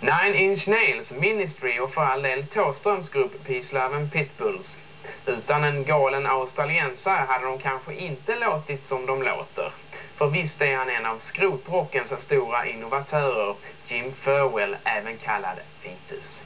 Nine Inch Nails, Ministry och för all del Thåströms grupp Peace, Love and Pitbulls. Utan en galen australiensare hade de kanske inte låtit som de låter. För visst är han en av skrotrockens stora innovatörer, Jim Furwell, även kallad Vitus.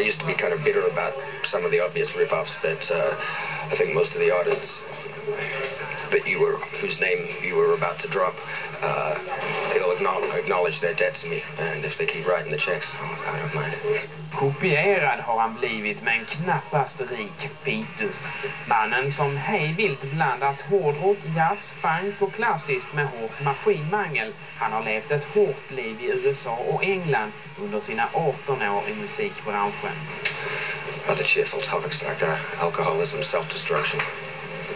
I used to be kind of bitter about some of the obvious rip-offs that uh, I think most of the artists that you were, whose name you were about to drop, uh, they'll acknowledge, acknowledge their debt to me, and if they keep writing the checks, I don't mind. Kopierad har han blivit men knappast rik Vitus. Mannen som hejvilt blandat hårdrock, jazz, funk och klassiskt med hårt maskinmangel. Han har levt ett hårt liv i USA och England under sina 18 år i musikbranschen. Other cheerful topics like that, alcoholism, self-destruction.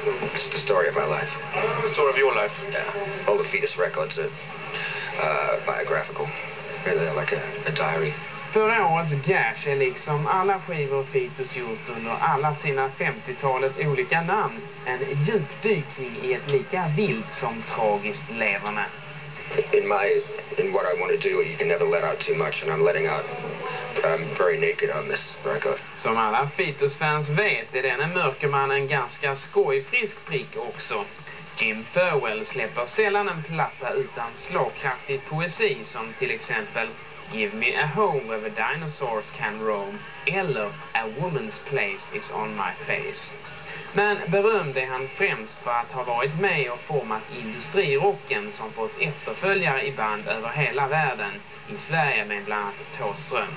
It's the story of my life. The story of your life? Yeah. All the fetus records are uh, biographical. They're like a, a diary. Förra årets Gash är liksom alla skivor Fetus gjort under alla sina 50-talet olika namn en djupdykning i ett lika vilt som tragiskt leverne. In my, in what I want to do, you can never let out too much, and I'm letting out, I'm very naked on this record. Som alla Fitos-fans vet är denne mörkerman en ganska skojfrisk prick också. Jim Furwell släpper sällan en platta utan slagkraftig poesi som till exempel Give me a home where the dinosaurs can roam eller A woman's place is on my face. Men berömd är han främst för att ha varit med och format industrirocken som fått efterföljare i band över hela världen, i Sverige med bland annat Tåström.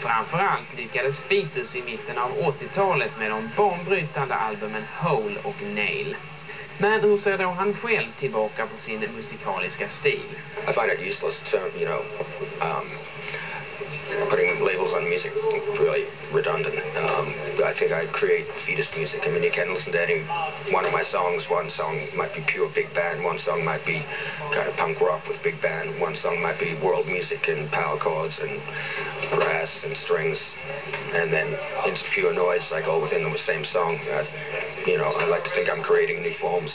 Framförallt lyckades Fetus i mitten av 80-talet med de banbrytande albumen Hole och Nail. Men hur ser då han själv tillbaka på sin musikaliska stil? I find it useless to, you know, um, music really redundant. Um, I think I create fetus music. I mean, you can listen to any one of my songs. One song might be pure big band. One song might be kind of punk rock with big band. One song might be world music and power chords and brass and strings. And then into pure noise, like all within the same song. Uh, you know, I like to think I'm creating new forms.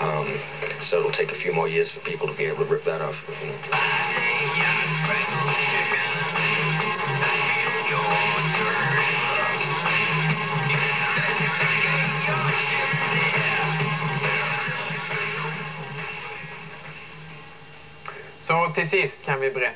Um, so it'll take a few more years for people to be able to rip that off. You know. Till sist kan vi berätta.